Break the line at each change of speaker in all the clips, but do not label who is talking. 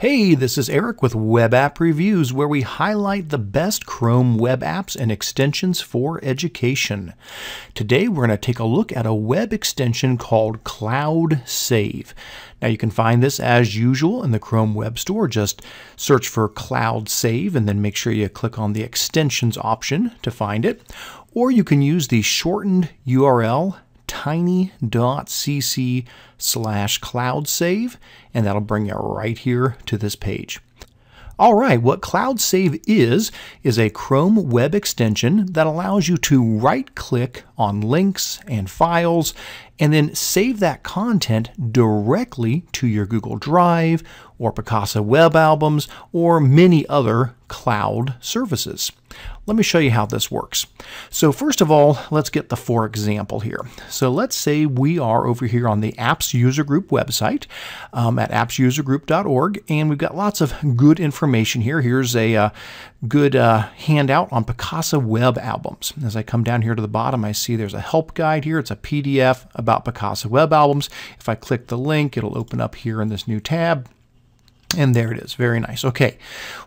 Hey, this is Eric with Web App Reviews, where we highlight the best Chrome web apps and extensions for education. Today, we're going to take a look at a web extension called Cloud Save. Now, you can find this as usual in the Chrome Web Store. Just search for Cloud Save and then make sure you click on the extensions option to find it. Or you can use the shortened URL tiny.cc slash cloud save, and that'll bring you right here to this page. All right, what Cloud Save is, is a Chrome web extension that allows you to right click on links and files and then save that content directly to your Google Drive or Picasa Web Albums or many other cloud services. Let me show you how this works. So first of all, let's get the for example here. So let's say we are over here on the Apps User Group website um, at appsusergroup.org, and we've got lots of good information here. Here's a uh, good uh, handout on Picasa Web Albums. As I come down here to the bottom, I see there's a help guide here. It's a PDF about Picasa Web Albums. If I click the link, it'll open up here in this new tab. And there it is. Very nice. Okay.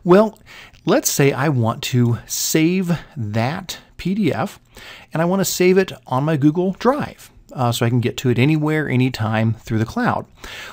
Well, let's say I want to save that PDF and I want to save it on my Google Drive uh, so I can get to it anywhere, anytime through the cloud.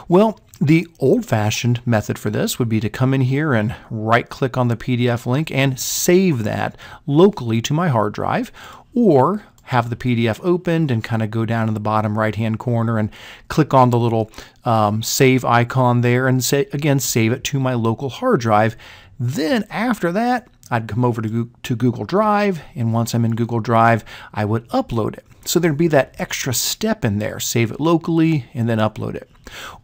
Well, the old-fashioned method for this would be to come in here and right-click on the PDF link and save that locally to my hard drive, or have the PDF opened and kind of go down in the bottom right hand corner and click on the little um, save icon there and say again save it to my local hard drive. Then after that, I'd come over to, to Google Drive, and once I'm in Google Drive, I would upload it. So there'd be that extra step in there, save it locally and then upload it.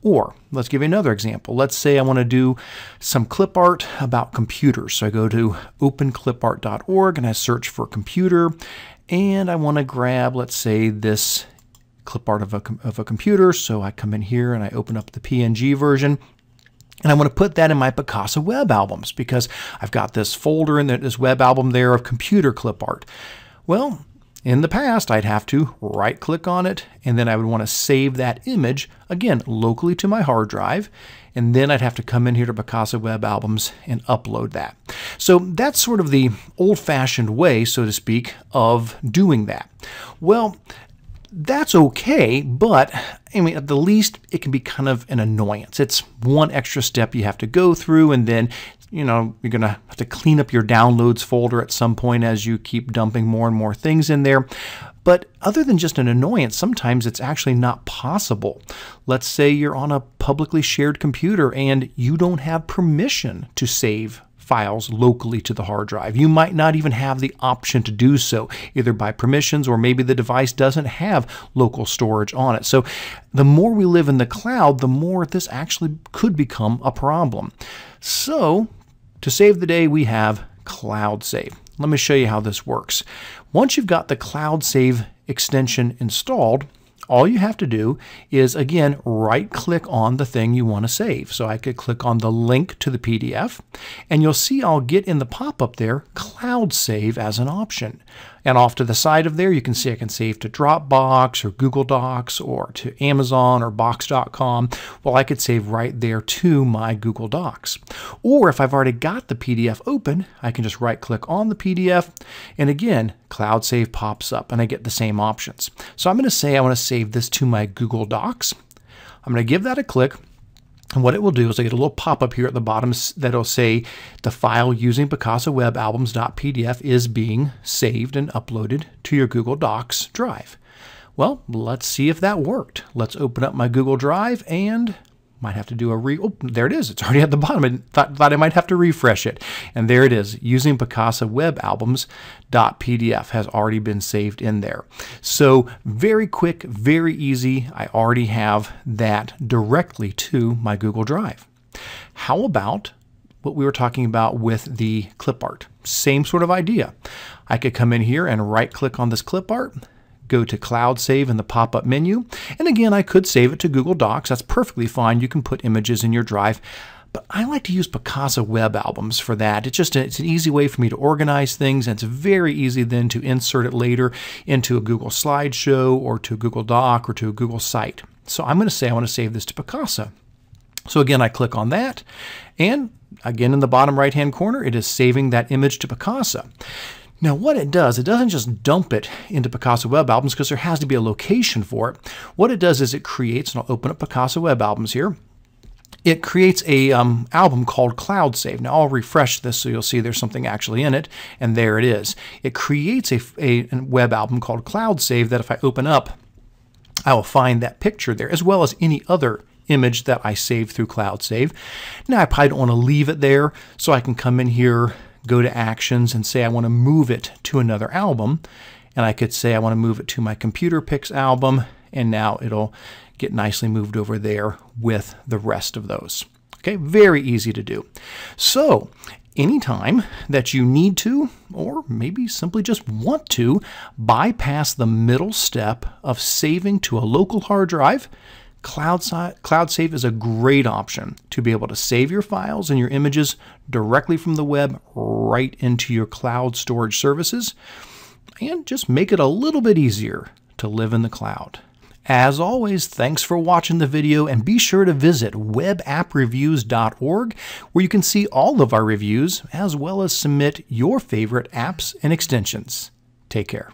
Or let's give you another example. Let's say I want to do some clip art about computers. So I go to openclipart.org and I search for computer and I want to grab, let's say, this clip art of a, of a computer. So I come in here and I open up the PNG version. And I want to put that in my Picasa web albums because I've got this folder in this web album there of computer clip art. Well, in the past, I'd have to right click on it and then I would want to save that image, again, locally to my hard drive. And then I'd have to come in here to Picasa Web Albums and upload that. So that's sort of the old fashioned way, so to speak, of doing that. Well, that's okay, but I mean, at the least, it can be kind of an annoyance. It's one extra step you have to go through, and then, you know, you're going to have to clean up your downloads folder at some point as you keep dumping more and more things in there. But other than just an annoyance, sometimes it's actually not possible. Let's say you're on a publicly shared computer and you don't have permission to save files locally to the hard drive. You might not even have the option to do so, either by permissions or maybe the device doesn't have local storage on it. So the more we live in the cloud, the more this actually could become a problem. So to save the day, we have Cloud Save. Let me show you how this works. Once you've got the Cloud Save extension installed, all you have to do is, again, right click on the thing you want to save. So I could click on the link to the PDF, and you'll see I'll get in the pop-up there, Cloud Save as an option. And off to the side of there, you can see I can save to Dropbox or Google Docs or to Amazon or Box.com. Well, I could save right there to my Google Docs. Or if I've already got the PDF open, I can just right click on the PDF. And again, Cloud Save pops up and I get the same options. So I'm going to say I want to save this to my Google Docs. I'm going to give that a click. And what it will do is I get a little pop-up here at the bottom that'll say the file using Picasa Web Albums.pdf is being saved and uploaded to your Google Docs drive. Well, let's see if that worked. Let's open up my Google Drive and might have to do a re. Oh, there it is. It's already at the bottom. I thought, thought I might have to refresh it. And there it is. Using Picasa Web Albums .pdf has already been saved in there. So very quick, very easy. I already have that directly to my Google Drive. How about what we were talking about with the clip art? Same sort of idea. I could come in here and right click on this clip art go to Cloud Save in the pop-up menu. And again, I could save it to Google Docs. That's perfectly fine. You can put images in your drive. but I like to use Picasa web albums for that. It's just a, it's an easy way for me to organize things, and it's very easy then to insert it later into a Google slideshow or to a Google Doc or to a Google site. So I'm going to say I want to save this to Picasa. So again, I click on that, and again in the bottom right hand corner, it is saving that image to Picasa. Now what it does, it doesn't just dump it into Picasa Web Albums because there has to be a location for it. What it does is it creates, and I'll open up Picasa Web Albums here, it creates a um, album called Cloud Save. Now I'll refresh this so you'll see there's something actually in it, and there it is. It creates a, a, a web album called Cloud Save that if I open up, I will find that picture there, as well as any other image that I saved through Cloud Save. Now I probably don't want to leave it there, so I can come in here, go to Actions, and say I want to move it to another album. And I could say I want to move it to my Computer Picks album, and now it'll get nicely moved over there with the rest of those. Okay, very easy to do. So, anytime that you need to, or maybe simply just want to, bypass the middle step of saving to a local hard drive, Cloud, Cloud is a great option to be able to save your files and your images directly from the web right into your cloud storage services and just make it a little bit easier to live in the cloud. As always, thanks for watching the video and be sure to visit webappreviews.org where you can see all of our reviews as well as submit your favorite apps and extensions. Take care.